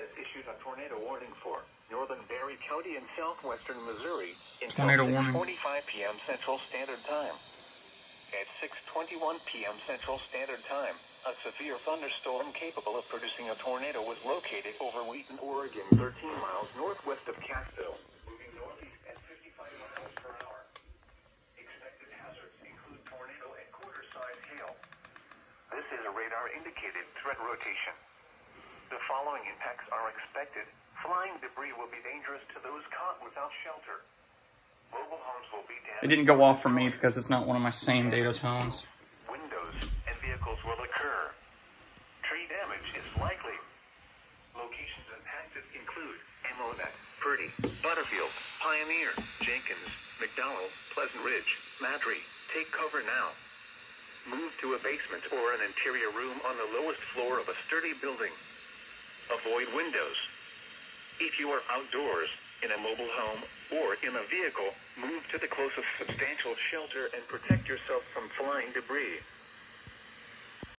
has issued a tornado warning for northern Barry County and southwestern Missouri until Tornado warning. 6:45 p.m. Central Standard Time. At 6:21 p.m. Central Standard Time, a severe thunderstorm capable of producing a tornado was located over Wheaton, Oregon, 13 miles northwest of Cassville, moving northeast at 55 miles per hour. Expected hazards include tornado and quarter-size hail. This is a radar-indicated threat rotation. The following impacts are expected. Flying debris will be dangerous to those caught without shelter. Mobile homes will be damaged. It didn't go off for me because it's not one of my same data tones. Windows and vehicles will occur. Tree damage is likely. Locations impacted include Monett, Purdy, Butterfield, Pioneer, Jenkins, McDowell, Pleasant Ridge, Madry. Take cover now. Move to a basement or an interior room on the lowest floor of a sturdy building. Avoid windows. If you are outdoors, in a mobile home, or in a vehicle, move to the closest substantial shelter and protect yourself from flying debris.